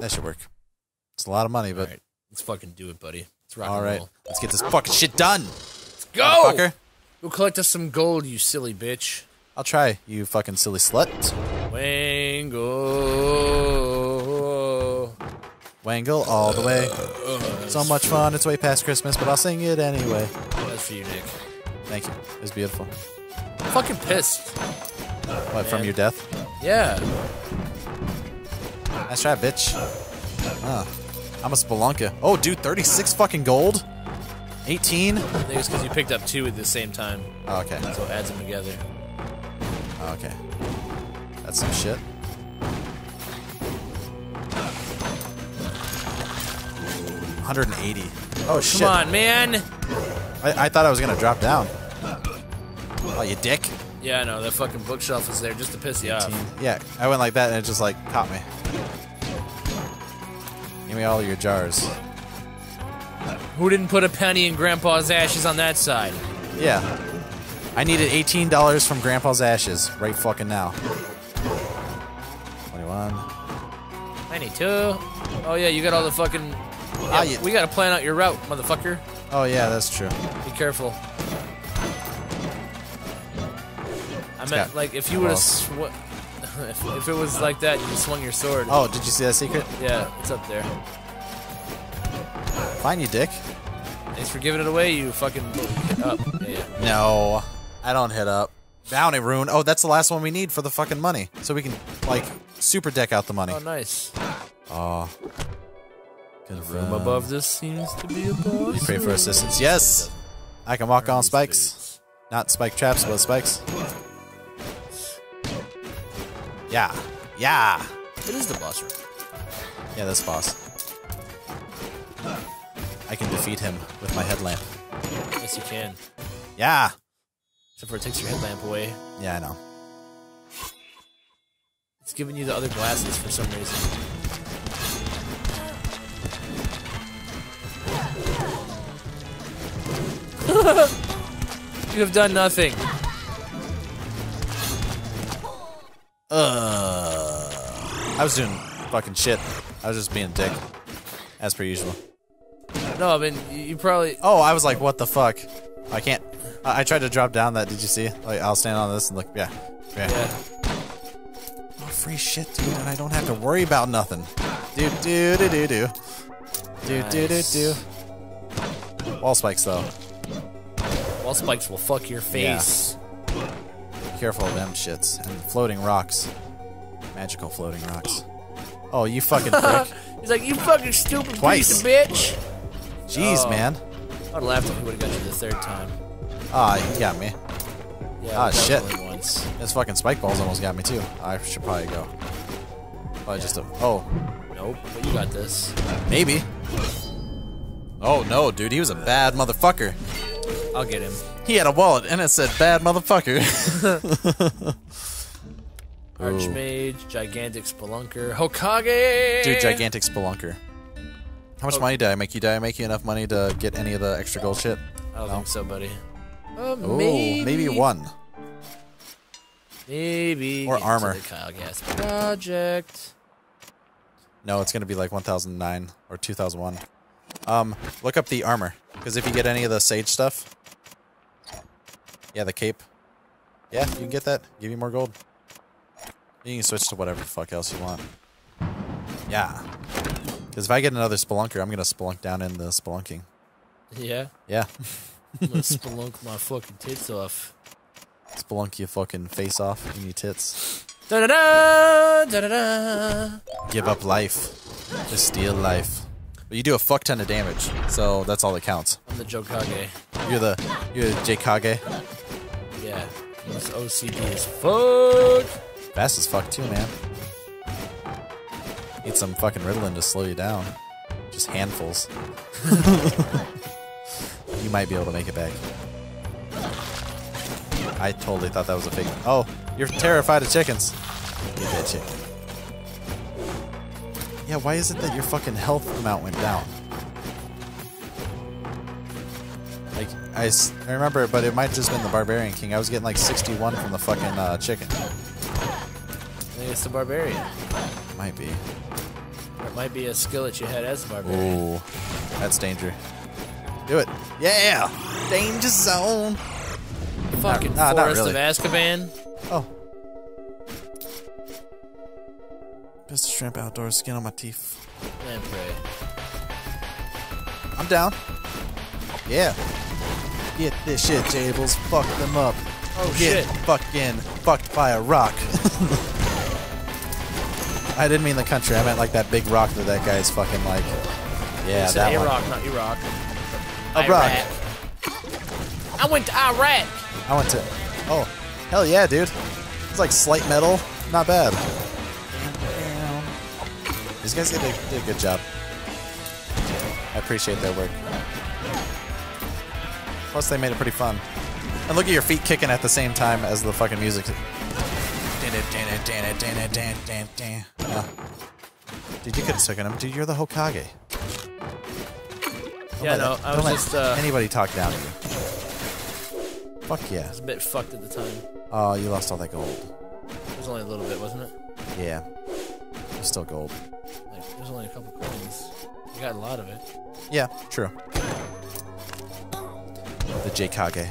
That should work. It's a lot of money, but let's fucking do it, buddy. Let's rock all and right. roll. Let's get this fucking shit done. Let's go! Fucker. Go collect us some gold, you silly bitch. I'll try, you fucking silly slut. Wango. Wangle all the way. So much fun. It's way past Christmas, but I'll sing it anyway. That's for you, Nick. Thank you. It was beautiful. I'm fucking pissed. What, from your death? Yeah. Nice try, bitch. Ah, I'm a spelunker. Oh, dude, 36 fucking gold? 18? I think it's because you picked up two at the same time, Oh, okay. so it adds them together. Oh, okay. That's some shit. Hundred and eighty. Oh shit! Come on, man. I, I thought I was gonna drop down. Oh, you dick! Yeah, I know. That fucking bookshelf is there just to piss you off. Yeah, I went like that and it just like caught me. Give me all your jars. Who didn't put a penny in Grandpa's ashes on that side? Yeah. I needed eighteen dollars from Grandpa's ashes right fucking now. Twenty-one. 92. Oh, yeah, you got all the fucking. Ah, Yeah, we gotta plan out your route, motherfucker. Oh yeah, that's true. Be careful. I meant, got- like, if you would have. Sw- if, if it was like that, you swung your sword. Oh, did you see that secret? Yeah, it's up there. Fine, you dick. Thanks for giving it away, you fucking. Hit up. Yeah. No, I don't hit up. Bounty rune. Oh, that's the last one we need for the fucking money, so we can like super deck out the money. Oh, nice. Oh, Room above this seems to be a boss. You pray for assistance. Yes, I can walk on spikes, not spike traps, but spikes. Yeah, yeah, It is the boss room. yeah. This boss. I can defeat him with my headlamp. Yes, you can. Yeah, Except for it takes your headlamp away. yeah, I know. It's giving you the other glasses for some reason. you have done nothing. Uh, I was doing fucking shit. I was just being a dick, as per usual. No, I mean, you probably. Oh, I was like, what the fuck? I can't. I I tried to drop down that. Did you see? Like, I'll stand on this and look. Yeah. Yeah. Yeah. Oh, free shit, dude, and I don't have to worry about nothing. Do do do do do. Do do do do. Wall spikes though. Wall spikes will fuck your face. Careful of them shits and floating rocks. Magical floating rocks. Oh, you fucking prick. He's like, you fucking stupid Twice. piece of bitch. Jeez, Oh. man. I'd have laughed if he would have got you the third time. Ah, he got me. Yeah, Ah, shit. once. This fucking spike balls almost got me too. I should probably go. Probably just a. Oh, Nope, but you got this. maybe. Oh no, dude, he was a bad motherfucker. I'll get him. He had a wallet and it said bad motherfucker. Archmage, gigantic spelunker, Hokage. Dude, gigantic spelunker. How much Oh. money did I make you? Did I make you enough money to get any of the extra gold shit? I don't think so, buddy. Uh, Oh, maybe, maybe one. Maybe. Or get into armor. The Kyle Gass project. No, it's gonna be like 1009 or 2001. Um, look up the armor because if you get any of the sage stuff, yeah, the cape, yeah, you can get that. Give you more gold. You can switch to whatever the fuck else you want. Yeah, because if I get another spelunker, I'm gonna spelunk down in the spelunking. Yeah. Yeah, I'm gonna spelunk my fucking tits off. spelunk your fucking face off in your tits. Da da da da da da. Give up life to steal life. But you do a fuck ton of damage, so that's all that counts. I'm the Jokage. You're the you're the Jkage. This OCD is fuck. Fast as fuck too, man. Need some fucking Ritalin to slow you down. Just handfuls. you might be able to make it back. I totally thought that was a fake. Oh, you're terrified of chickens. You bitch. Yeah, why is it that your fucking health amount went down? I, s- I remember, but it might have just been the Barbarian King. I was getting like 61 from the fucking uh, chicken. Think it's the barbarian. Might be. Or it might be a skill that you had as a barbarian. Ooh, that's danger. Do it. Yeah! Danger zone! Fucking nah, not Forest really. of Azkaban. Oh. Pistol shrimp outdoor skin on my teeth. And pray. I'm down. Yeah. Get this shit, Jables. Fuck them up. Oh Get shit. fucking fucked by a rock. I didn't mean the country. I meant like that big rock that that guy is fucking like. Yeah, It's that one. Iraq, not Iraq. A rock. I went to Iraq. I went to. Oh, hell yeah, dude. It's like slight metal. Not bad. These guys did a, did a good job. I appreciate their work. Plus, they made it pretty fun. And look at your feet kicking at the same time as the fucking music. Oh. Dude, you could have taken him. Dude, you're the Hokage. Don't Yeah, no, I don't was let just uh, anybody talk down to you. Fuck yeah. I was a bit fucked at the time. Oh, you lost all that gold. It was only a little bit, wasn't it? Yeah. It's still gold. Like, there was only a couple coins. You got a lot of it. Yeah, true. The J-Kage.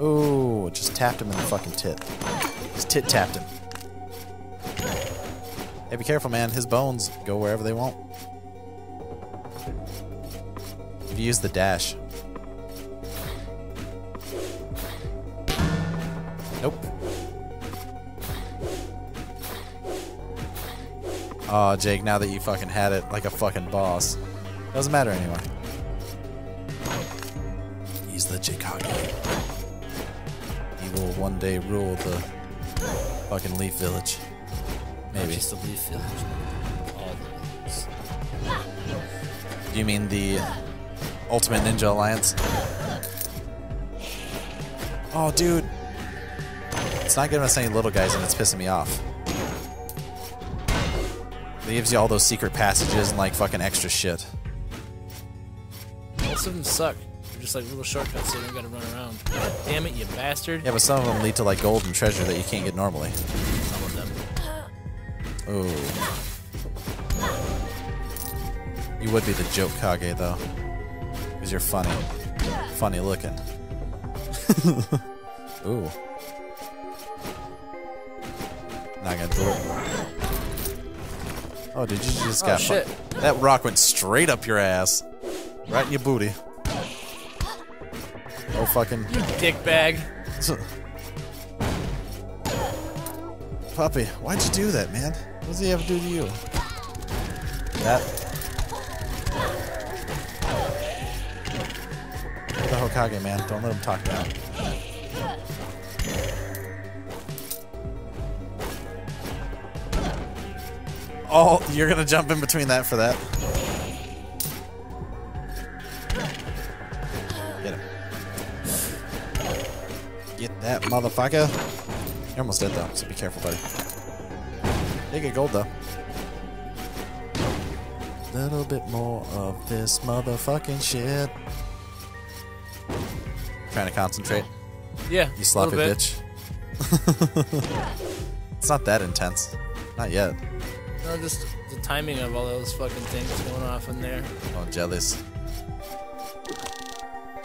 Ooh, just tapped him in the fucking tit. Just tit tapped him. Hey, be careful, man. His bones go wherever they want. If you use the dash. Nope. Oh, Jake, now that you fucking had it like a fucking boss. Doesn't matter anymore. The Jikage. He will one day rule the fucking Leaf Village. Maybe. Just the Leaf Village. All the leaves. Do you mean the uh, Ultimate Ninja Alliance? Oh, dude. It's not giving us any little guys and it's pissing me off. It gives you all those secret passages and like fucking extra shit. Most of them suck. They're just like little shortcuts so you don't gotta run around. God damn it, you bastard. Yeah, but some of them lead to like gold and treasure that you can't get normally. Some of them. Ooh. You would be the joke Kage though. Because you're funny. Funny looking. Ooh. Not gonna do it. Oh, did you just Oh, got shit. That rock went straight up your ass. Right in your booty. Oh fucking Dick bag. Puppy, why'd you do that, man? What does he ever do to you? That. You're the Hokage, man. Don't let him talk down. Oh, you're gonna jump in between that for that. Get him. Get that motherfucker. You're almost dead though, so be careful, buddy. They get gold though. Little bit more of this motherfucking shit. Trying to concentrate, Yeah. you sloppy bitch. it's not that intense. Not yet. No, just the timing of all those fucking things going off in there. Oh, jealous.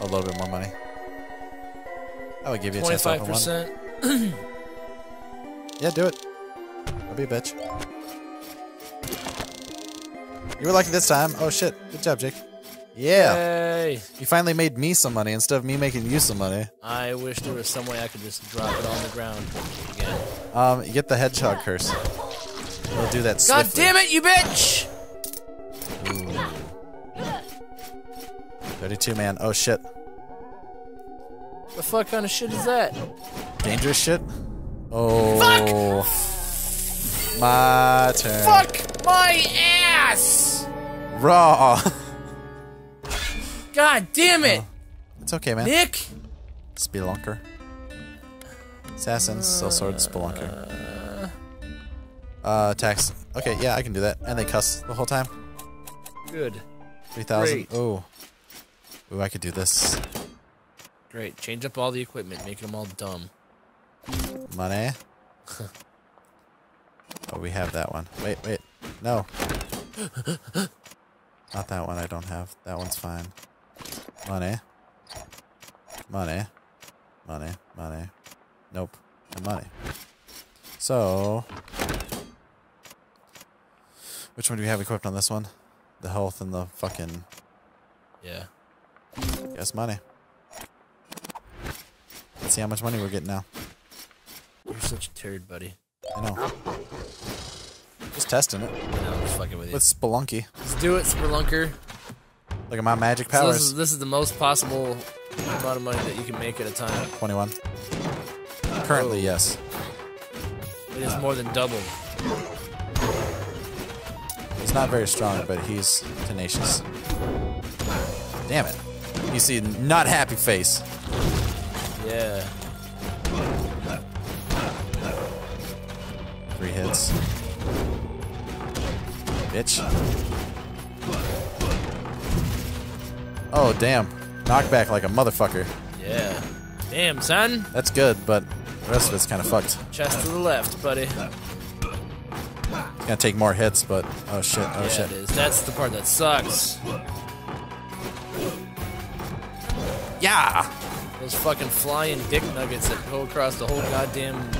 A little bit more money. I would give you a chance to open one. percent. Yeah, do it. I'll be a bitch. You were lucky this time. Oh shit. Good job, Jake. Yeah. Hey. You finally made me some money instead of me making you some money. I wish there was some way I could just drop it on the ground again. Um, you get the hedgehog curse. We'll do that God swiftly. damn it, you bitch! 32 man. Oh shit. What the fuck kind of shit is that? Dangerous shit? Oh. Fuck! My turn. Fuck my ass! Raw. God damn it, it's okay, man. Nick! Spelunker. Assassin, sell sword, spelunker. Uh, attacks. Okay, yeah, I can do that. And they cuss the whole time. Good. 3,000. Oh. Ooh. Ooh, I could do this. Great. Change up all the equipment, make them all dumb. Money. oh, we have that one. Wait, wait. No. Not that one I don't have. That one's fine. Money. Money. Money. Money. Nope. And money. So... Which one do we have equipped on this one? The health and the fucking... Yeah. Guess money. Let's see how much money we're getting now. You're such a turd, buddy. I know. Just testing it. No, I'm just fucking with you. With Spelunky. Let's do it, Spelunker. Look at my magic So powers. this is this is the most possible amount of money that you can make at a time. 21. Currently, Oh. yes. It is more than double. He's not very strong, but he's tenacious. Damn it. You see, not happy face. Bitch. Oh, damn. Knockback like a motherfucker. Yeah. Damn, son. That's good, but the rest of it's kind of fucked. Chest to the left, buddy. It's gonna take more hits, but oh shit, oh yeah, shit. it is. That's the part that sucks. Yeah! Those fucking flying dick nuggets that go across the whole goddamn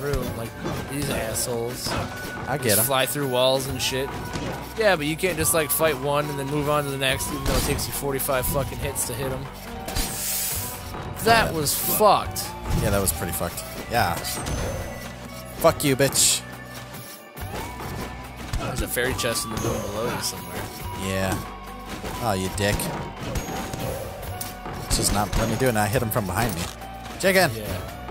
room, like these assholes. I get them. fly through walls and shit. Yeah, but you can't just like fight one and then move on to the next, even though it takes you 45 fucking hits to hit them. That was fucked. Yeah, that was pretty fucked. Yeah. Fuck you, bitch. There's a fairy chest in the room below you somewhere. Yeah. Oh, you dick. It's just not let me do it, and I hit him from behind me. Chicken! Yeah.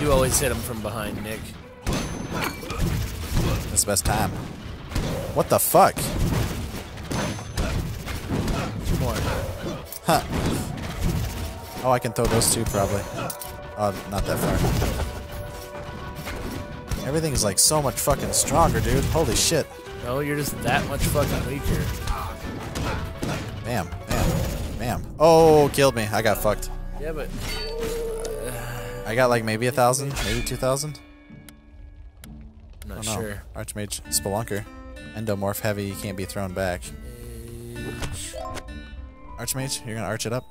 You always hit him from behind, Nick. That's the best time. What the fuck? More. Huh. Oh, I can throw those two, probably. Oh, not that far. Everything is like so much fucking stronger, dude. Holy shit. No, you're just that much fucking weaker. Bam, bam, bam. Oh, killed me. I got fucked. Yeah, but I got like maybe a thousand, maybe two thousand. I'm not Oh no. sure. Archmage Spelunker. Endomorph heavy, you can't be thrown back. Archmage, you're gonna arch it up?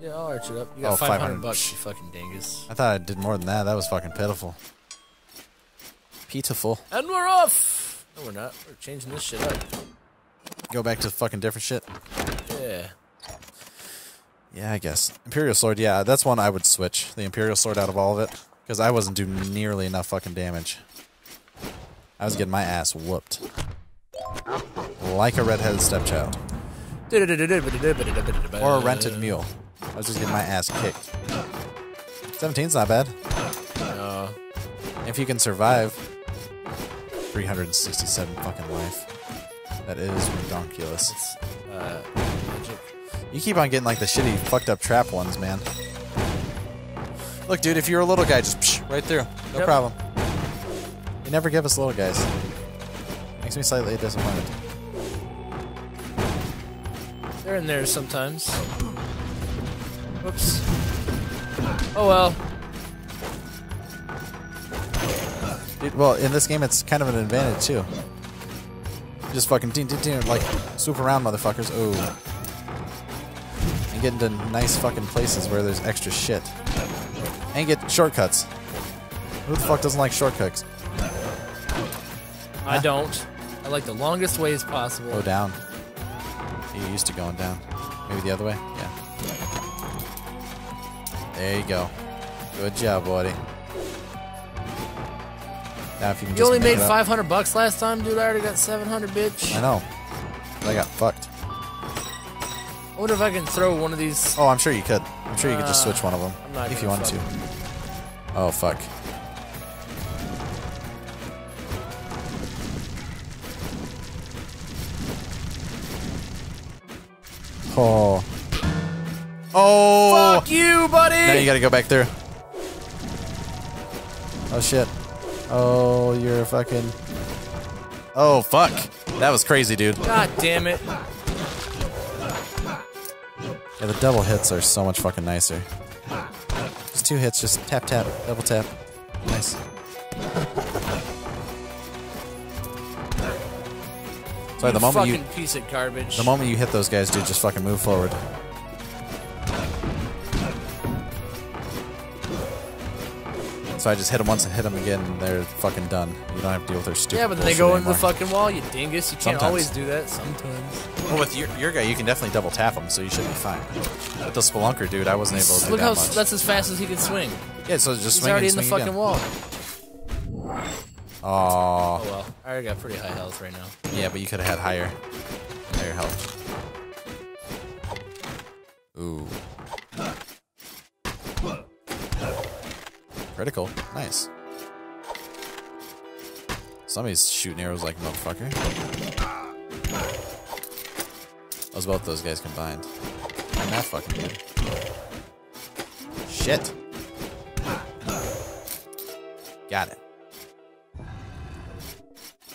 Yeah, I'll arch it up. You got Oh, 500, 500. bucks, you fucking dingus. I thought I did more than that. That was fucking pitiful. Pitiful. And we're off! No, we're not. We're changing this shit up. Go back to fucking different shit. Yeah. Yeah, I guess. Imperial Sword, yeah, that's one I would switch. The Imperial Sword out of all of it. Because I wasn't doing nearly enough fucking damage. I was getting my ass whooped. Like a redheaded stepchild. Or a rented mule. I was just getting my ass kicked. 17's not bad. No. If you can survive 367 fucking life. That is redonkulous. Uh. You keep on getting like the shitty fucked up trap ones, man. Look, dude, if you're a little guy, just psh, right through. No Yep. problem. You never give us little guys. Makes me slightly disappointed. They're in there sometimes. Whoops. Oh well. Dude, well, in this game, it's kind of an advantage, too. You just fucking ding, ding, ding, like, swoop around, motherfuckers. Oh. Get into nice fucking places where there's extra shit. And get shortcuts. Who the fuck doesn't like shortcuts? I Huh? don't. I like the longest ways possible. Go down. You're used to going down. Maybe the other way? Yeah. There you go. Good job, buddy. Now if you can You only made 500 bucks last time, dude. I already got 700, bitch. I know. I got fucked. I wonder if I can throw one of these. Oh, I'm sure you could. I'm sure you could just switch one of them if you wanted to. Oh fuck. Oh. Oh. Fuck you, buddy! Now you gotta go back through. Oh shit. Oh, you're fucking. Oh fuck. That was crazy, dude. God damn it. Yeah, the double hits are so much fucking nicer. Just two hits, just tap tap, double tap. Nice. Sorry, the moment you piece of garbage. The moment you hit those guys, dude, just fucking move forward. So I just hit them once and hit them again, they're fucking done. You don't have to deal with their stupid. yeah, but then they bullshit go into the fucking wall, you dingus. You can't Sometimes. always do that. Sometimes. Well, with your, your guy, you can definitely double tap him, so you should be fine. With the spelunker, dude, I wasn't able to do Look that how much. that's as fast as he can swing. yeah, so just He's swing already and in the swing fucking again. wall. Aw. Oh well, I already got pretty high health right now. Yeah, but you could have had higher, higher health. Ooh. Critical. Nice. Somebody's shooting arrows like motherfucker. That was both those guys combined. That fucking good. Shit. Got it.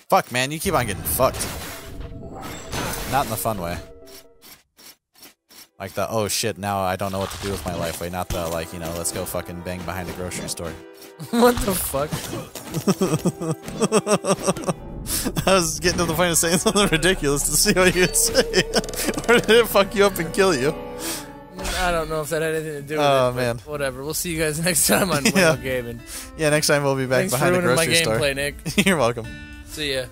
Fuck, man, you keep on getting fucked. Not in the fun way. Like the, oh shit, now I don't know what to do with my life way. Not the, like, you know, let's go fucking bang behind a grocery store. what the fuck? I was getting to the point of saying something ridiculous to see what you'd say. or did it fuck you up and kill you? I don't know if that had anything to do with Oh, it. man. Whatever. We'll see you guys next time on Yeah. Wangle Gaming. Yeah, next time we'll be back Thanks for behind a ruining my grocery store. gameplay, Nick. You're welcome. See ya.